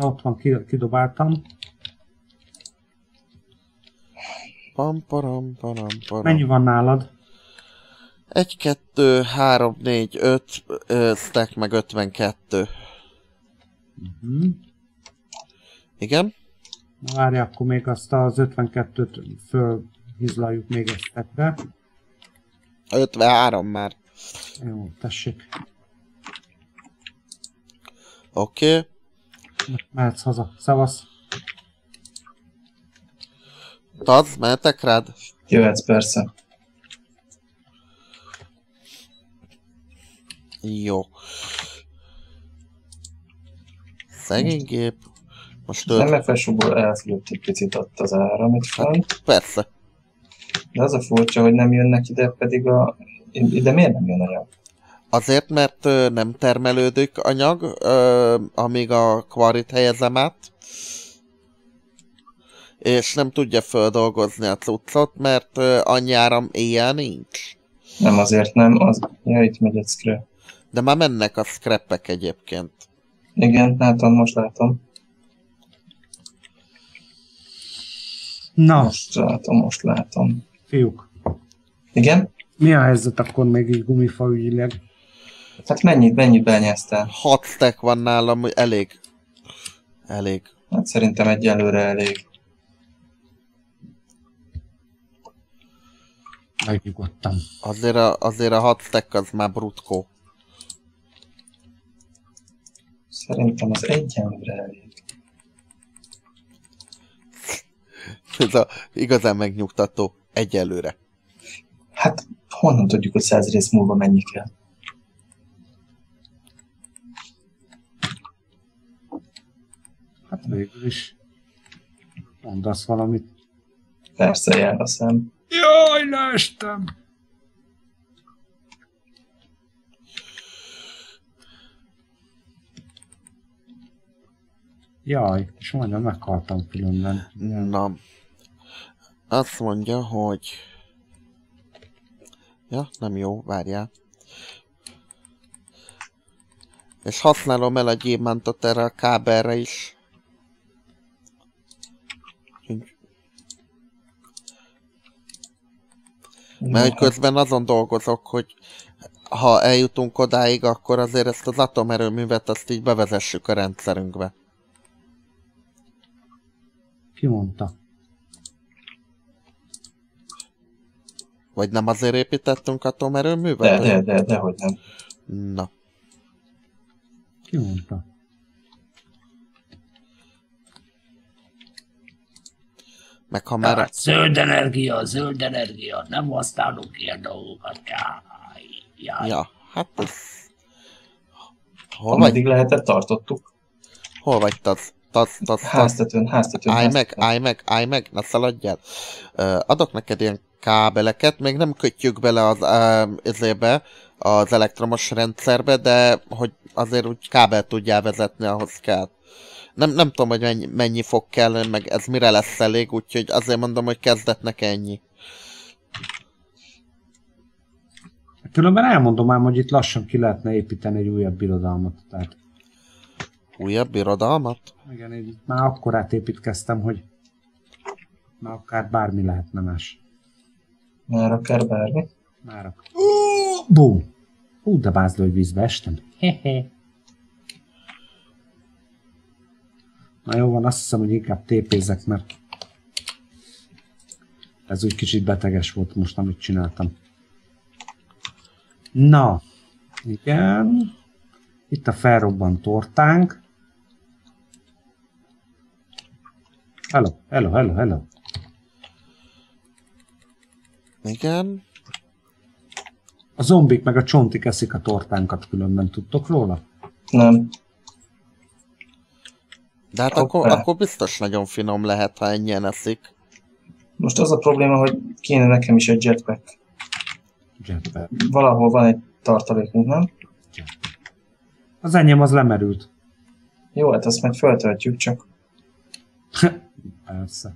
Ott van. Kidobáltam. Pam, param, param, param. Mennyi van nálad? 1, 2, 3, 4, 5, ö, stack meg 52. Mhm. Igen? Na várj, akkor még azt az 52-t fölhizlaljuk még egy stepre. 53 már. Jó, tessék. Oké. Okay. Mehetsz haza. Szevasz. Taz, mehetek rád? Jöhetsz persze. Jó. Szegény gép. Most Nem ő... megfelsőból elfogyott egy picit ott az áram itt fenn. Persze. De az a furcsa, hogy nem jönnek ide, pedig a... Ide miért nem jön anyag? Azért, mert nem termelődik anyag, amíg a kvarit helyezem át. És nem tudja földolgozni a cuccot, mert annyi áram éjjel nincs. Nem azért nem, az... Ja, itt megy egy scrap. De már mennek a scrapek egyébként. Igen, látom, most látom. Na, Most látom, most látom. fiúk. Igen? Mi a helyzet akkor még így gumifa ügyileg? Hát mennyit, mennyit benyeztél? 6 stack van nálam, hogy elég. Elég. Hát szerintem egyelőre elég. Megnyugodtam. Azért a, azért a 6 stack az már brutkó. Szerintem az egyenlőre elég. Ez a igazán megnyugtató. Egyelőre. Hát honnan tudjuk, hogy száz rész múlva mennyi kell? Hát végül is. Mondasz valamit. Persze jár a szem. Jaj, leestem! Jaj, és majdnem meghaltam különben. Na. Azt mondja, hogy... Ja, nem jó, várjál. És használom el a gyémántot erre a kábelre is. Úgyhogy- Mert hogy közben azon dolgozok, hogy ha eljutunk odáig, akkor azért ezt az atomerőművet azt így bevezessük a rendszerünkbe. Ki mondta? Vagy nem azért építettünk atomerőművet? De, de, de, de, hogy nem. Na. Ki mondta? Meg ha már... Hát, zöld energia, zöld energia, nem használunk ilyen dolgokat. Jaj, jaj. Ja, hát ez... Hol vagy? Ameddig lehetett, tartottuk. Hol vagy, taz? Taz, taz, taz. Háztetőn, háztetőn. Állj meg, állj meg, állj meg, ne szaladjál. Adok neked ilyen kábeleket, még nem kötjük bele az, ezébe, az elektromos rendszerbe, de hogy azért úgy kábel tudjál vezetni, ahhoz kell. Nem, nem tudom, hogy mennyi, mennyi fog kelleni, meg ez mire lesz elég, úgyhogy azért mondom, hogy kezdetnek ennyi. Különben elmondom ám, hogy itt lassan ki lehetne építeni egy újabb birodalmat. Tehát Újabb birodalmat? igen, én már akkor átépítkeztem, hogy már akár bármi lehetne más. Már akár bármi. Már ak- Bum! Hú, de bázd, hogy vízbe estem. Hehe. Na jó van, azt hiszem, hogy inkább tépézek, mert ez úgy kicsit beteges volt most, amit csináltam. Na, igen. Itt a felrobbant tortánk. Hello, hello, hello, hello. Igen. A zombik meg a csontik eszik a tortánkat, különben tudtok róla? Nem. De hát akkor, akkor biztos nagyon finom lehet, ha ennyien eszik. Most az a probléma, hogy kéne nekem is egy jetpack. Jetpack. Valahol van egy tartalékunk, nem? Az enyém az lemerült. Jó, hát azt meg feltöltjük, csak Persze.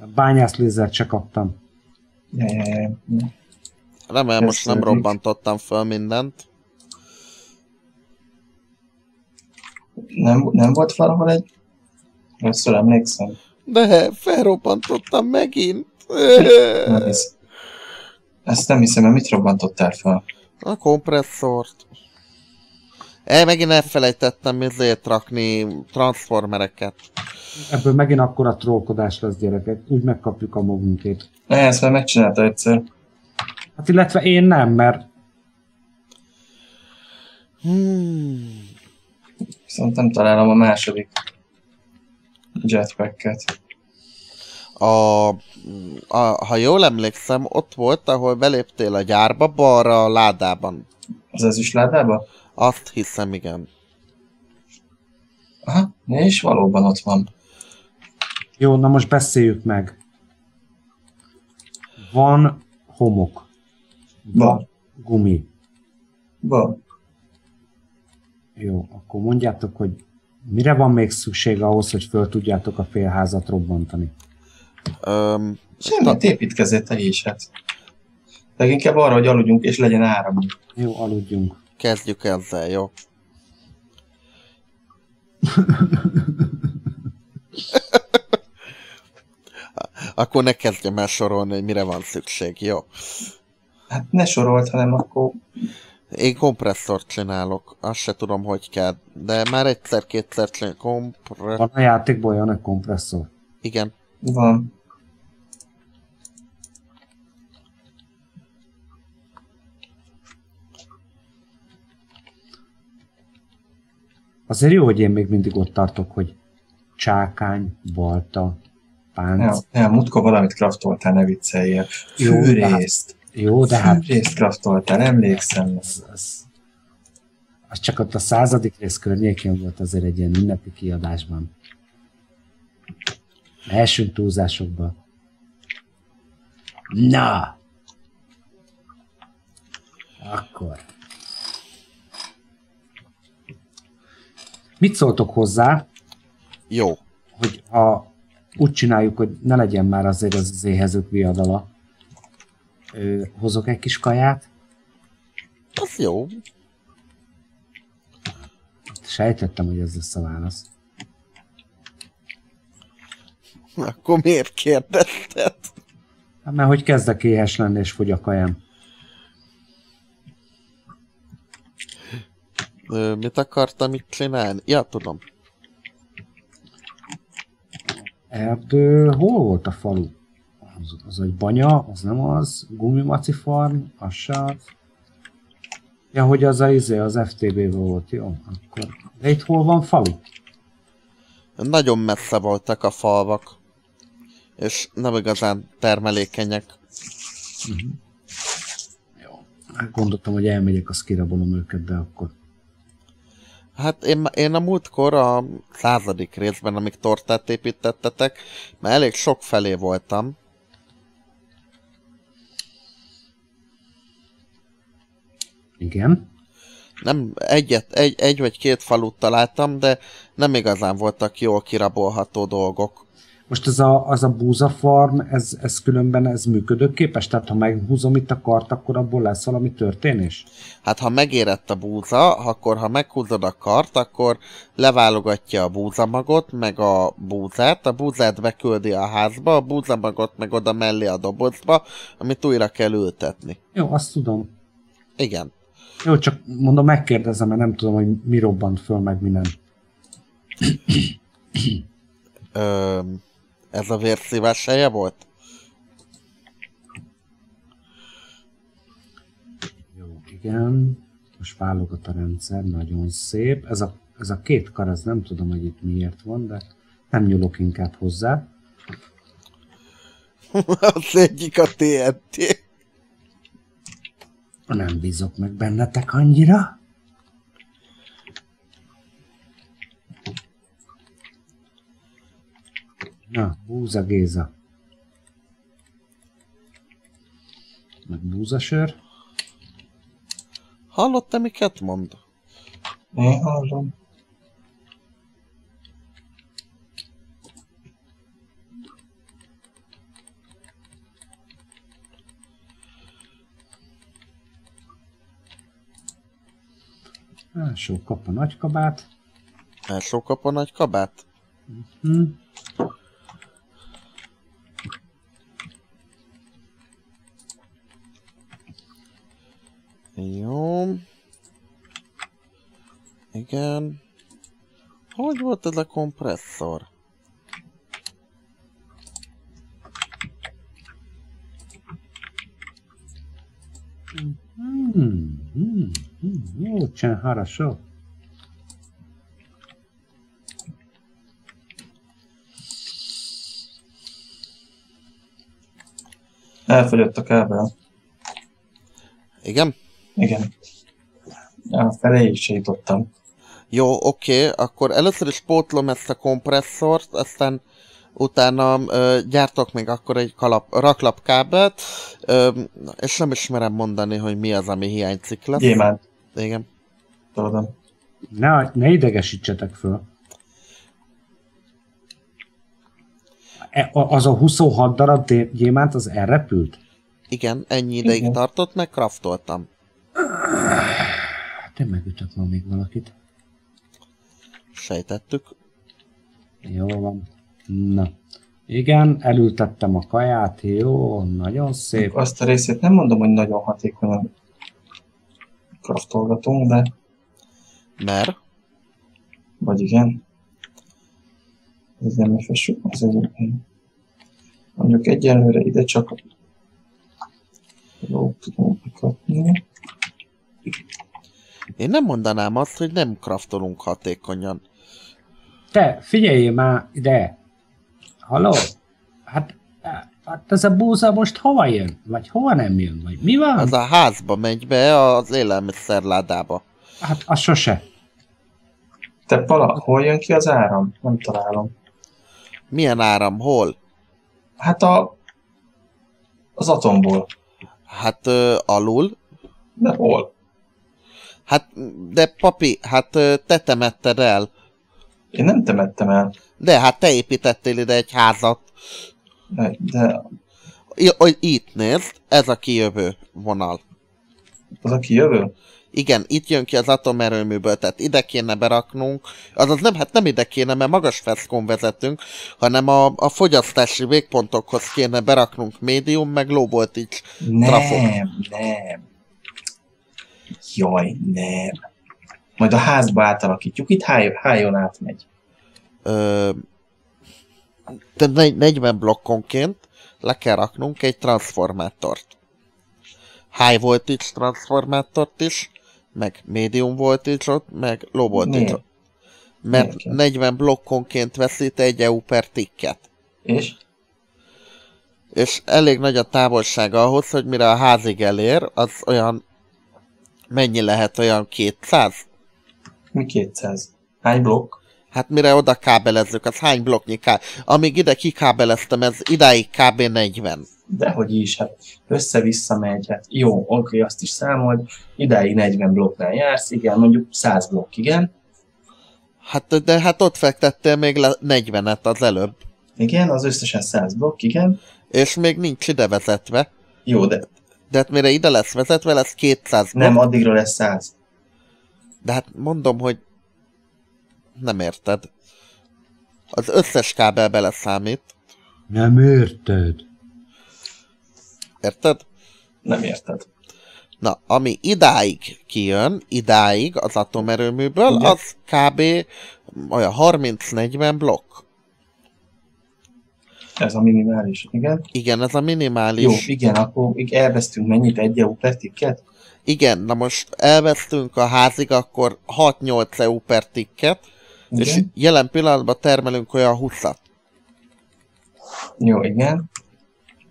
A bányász lézert se kaptam. Ja, ja, ja. ja. Remélem, most nem robbantottam föl mindent. Nem, nem volt valahol egy... Rosszul emlékszem. De felrobbantottam megint. Nem hisz. Ezt nem hiszem, mert mit robbantottál fel? A kompresszort. E, megint elfelejtettem ezért rakni transformereket. Ebből megint akkor a trollkodás lesz gyerekek. Úgy megkapjuk a magunkét. Ne, ezt már megcsinálta egyszer. Hát illetve én nem, mert Hmm. Viszont nem találom a második jetpacket. A, a, ha jól emlékszem, ott volt, ahol beléptél a gyárba, balra a ládában. Az ezüstládába? Azt hiszem, igen. Aha, és valóban ott van. jó, na most beszéljük meg. Van homok. Van. Gumi. Van. Jó, akkor mondjátok, hogy mire van még szükség ahhoz, hogy föl tudjátok a félházat robbantani? Öm, Semmit építkezzél te is, hát. Leginkább arra, hogy aludjunk és legyen áramunk. Jó, aludjunk. kezdjük ezzel, jó? Akkor ne kezdjem el sorolni, hogy mire van szükség, jó? Hát ne sorolt, hanem akkor Én kompresszort csinálok, azt se tudom, hogy kell, de már egyszer-kétszer csinálok. Kompre... Van a játékból olyan egy kompresszor? Igen. van. Azért jó, hogy én még mindig ott tartok, hogy csákány, balta, pánc. Nem, nem, múltkor valamit kraftoltál, ne vicceljél. Jó, Fűrészt. Jó, de hát Fűrészt kraftoltál, emlékszem. az, az, az csak ott a századik rész környékén volt azért egy ilyen ünnepi kiadásban. Elsünk túlzásokban. Na! Akkor. Mit szóltok hozzá, Jó. hogy ha úgy csináljuk, hogy ne legyen már azért az az éhezők viadala, ö, hozok egy kis kaját, Az jó. sejtettem, hogy ez lesz a válasz. Akkor miért kérdezted? Hát mert hogy kezdek éhes lenni, és fogy a kajám. Ö, mit akartam itt csinálni? Ja, tudom. Erdő, hol volt a falu? Az, az egy banya, az nem az, gumimaci farm, az se. Ja, hogy az a izé, az FTB volt, jó, akkor. De itt hol van falu? Nagyon messze voltak a falvak. És nem igazán termelékenyek. Hát gondoltam, hogy elmegyek, azt kirabolom őket, de akkor. Hát én, én a múltkor a századik részben, amíg tortát építettetek, mert elég sok felé voltam. Igen. Nem egyet, egy, egy vagy két falut találtam, de nem igazán voltak jól kirabolható dolgok. Most ez a, az a búza farm, ez, ez különben ez működőképes? Tehát ha meghúzom itt a kart, akkor abból lesz valami történés? Hát ha megérett a búza, akkor ha meghúzod a kart, akkor leválogatja a búzamagot, meg a búzát, a búzát beküldi a házba, a búzamagot meg oda mellé a dobozba, amit újra kell ültetni. Jó, azt tudom. Igen. Jó, csak mondom, megkérdezem, mert nem tudom, hogy mi robbant föl, meg mi nem. Ö, ez a vérszívás helye volt? Jó, igen. Most válogat a rendszer, nagyon szép. Ez a, ez a két kar, ez nem tudom, hogy itt miért van, de nem nyúlok inkább hozzá. az egyik a TNT. Nem bízok meg bennetek annyira. Na, búza Géza. Meg búzasör. Hallott te miket mond? Én hallom. Első kap a nagykabát. Első kap a nagy kabát? Hm. Jó. Igen. Hogy volt ez a kompresszor? nincsen harasa. Elfogyott a kábel. Igen? Igen. A feléig sétottam. Jó, oké, okay. akkor először is pótlom ezt a kompresszort, aztán utána ö, gyártok még akkor egy kalap, raklapkábelt, ö, és nem ismerem mondani, hogy mi az, ami hiányzik lesz. Gyémánt. Igen tudom. Ne, ne idegesítsetek föl. E, az a 26 darab gyémánt, az elrepült? Igen, ennyi ideig Igen. tartott, meg kraftoltam. Én megütök ma még valakit. Sejtettük. Jó van. Na. Igen, elültettem a kaját, jó, nagyon szép. Azt a részét nem mondom, hogy nagyon hatékonyan kraftolgatunk, de Mert vagy igen. Ez nem fessük, az egy Mondjuk egyelőre ide csak jó tudunk kapni. én nem mondanám azt, hogy nem kraftolunk hatékonyan. Te, figyeljél már ide! Halló? Hát, hát ez a búza most hova jön? Vagy hova nem jön? Vagy mi van? Az a házba megy be, az élelmiszerládába. Hát az sose. Te Pala, hol jön ki az áram? Nem találom. Milyen áram, hol? Hát a az atomból. Hát ö, alul. De hol? Hát, de papi, hát ö, te temetted el. Én nem temettem el. De hát te építettél ide egy házat. De, de I- hogy itt nézd, ez a kijövő vonal. az a kijövő? Igen, itt jön ki az atomerőműből, tehát ide kéne beraknunk, azaz nem, hát nem ide kéne, mert magas feszkon vezetünk, hanem a, a fogyasztási végpontokhoz kéne beraknunk médium, meg low voltage trafok. Nem, nem. Jaj, nem. Majd a házba átalakítjuk. Itt háj, hájon átmegy. Ö, de negy- 40 blokkonként le kell raknunk egy transformátort. High voltage transformátort is, meg medium voltage-ot, meg low voltage? Mert Miért kell? 40 blokkonként veszít egy EU per ticket. És? És elég nagy a távolság ahhoz, hogy mire a házig elér, az olyan... Mennyi lehet olyan 200? Mi 200? Hány blokk? Hát mire oda kábelezzük, az hány blokknyi ká... Amíg ide kikábeleztem, ez idáig kb. 40. Dehogy is, hát össze-vissza megy. Hát jó, oké, azt is számold. Idáig 40 blokknál jársz, igen, mondjuk 100 blokk, igen. Hát, de hát ott fektettél még le 40-et az előbb. Igen, az összesen 100 blokk, igen. És még nincs ide vezetve. Jó, de De hát mire ide lesz vezetve, lesz 200 blokk. nem addigra lesz 100. De hát mondom, hogy nem érted. Az összes kábel beleszámít. Nem érted? Érted? Nem érted. Na, ami idáig kijön, idáig az atomerőműből, Igen. az kb. olyan 30-40 blokk. Ez a minimális, igen. Igen, ez a minimális. Jó, igen, akkor így elvesztünk mennyit egy EU per ticket? Igen, na most elvesztünk a házig, akkor 6-8 EU per ticket, és Igen. jelen pillanatban termelünk olyan 20-at. Jó, igen.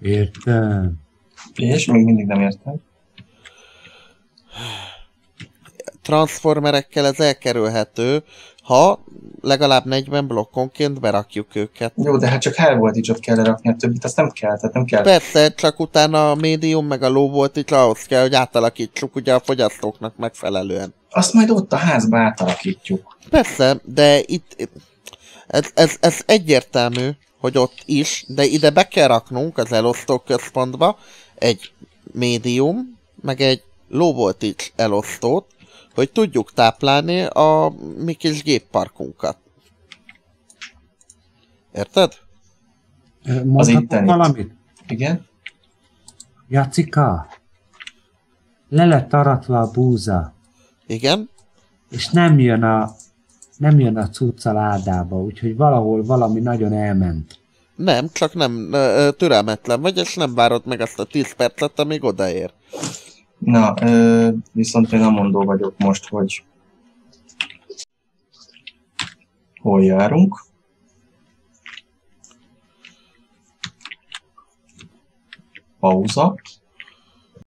Értem. És még mindig nem értem. Transformerekkel ez elkerülhető, ha legalább 40 blokkonként berakjuk őket. Jó, de hát csak high voltage-ot kell lerakni, a többit azt nem kell, tehát nem kell. Persze, csak utána a médium meg a low voltage ahhoz kell, hogy átalakítsuk ugye a fogyasztóknak megfelelően. Azt majd ott a házba átalakítjuk. Persze, de itt ez, ez, ez egyértelmű, hogy ott is, de ide be kell raknunk az elosztó központba egy médium, meg egy low voltage elosztót, hogy tudjuk táplálni a mi kis gépparkunkat. Érted? Mondhatok ittenit. valamit? Igen? Jacika, le lett aratva a búza, Igen? és nem jön a, nem jön a cucca ládába, úgyhogy valahol valami nagyon elment. Nem, csak nem türelmetlen vagy, és nem várod meg azt a 10 percet, amíg odaér. Na, ö, viszont én amondó vagyok most, hogy hol járunk. Pauza.